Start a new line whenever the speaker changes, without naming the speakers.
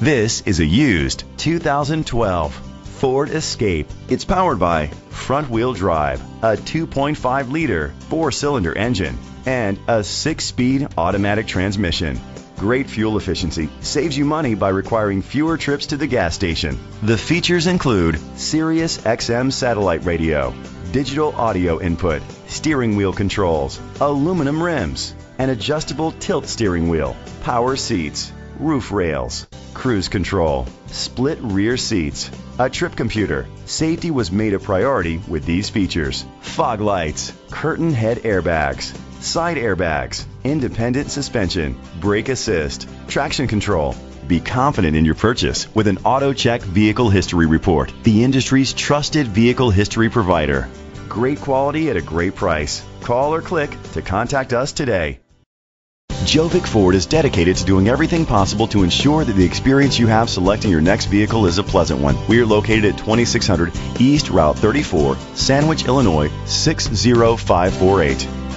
This is a used 2012 Ford Escape. It's powered by front wheel drive, a 2.5 liter four cylinder engine, and a six speed automatic transmission. Great fuel efficiency saves you money by requiring fewer trips to the gas station. The features include Sirius XM satellite radio, digital audio input, steering wheel controls, aluminum rims, an adjustable tilt steering wheel, power seats, roof rails, cruise control, split rear seats, a trip computer. Safety was made a priority with these features. Fog lights, curtain head airbags, side airbags, independent suspension, brake assist, traction control. Be confident in your purchase with an AutoCheck Vehicle History Report, the industry's trusted vehicle history provider. Great quality at a great price. Call or click to contact us today. Gjovik Ford is dedicated to doing everything possible to ensure that the experience you have selecting your next vehicle is a pleasant one. We are located at 2600 East Route 34, Sandwich, Illinois 60548.